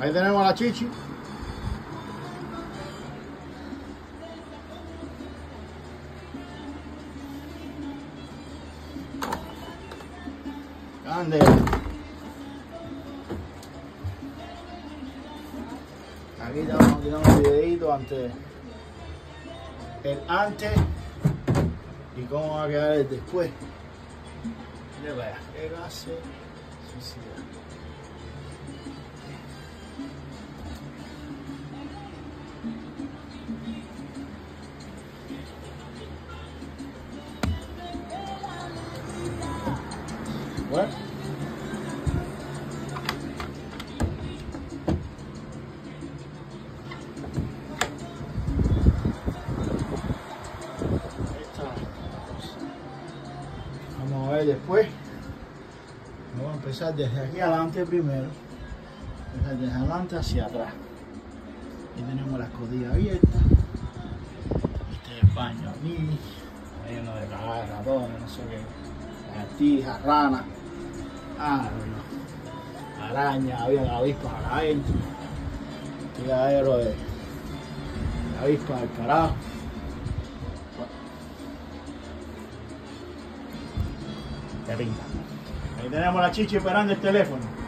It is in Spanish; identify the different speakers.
Speaker 1: Ahí tenemos la chichi. Grande. Aquí estamos tirando un videito antes. El antes y cómo va a quedar el después. Mira qué clase suicida. Cosa. Vamos a ver después. Vamos a empezar desde aquí adelante primero. Desde adelante hacia atrás. Aquí tenemos la escotilla abierta. Este es el baño aquí. Uno de cagar, ratones, no sé qué. Lagartijas, ranas. Ah, no. Araña, había avispas adentro. Tiradero de, avispas del carajo. Ahí tenemos la chichi esperando el teléfono.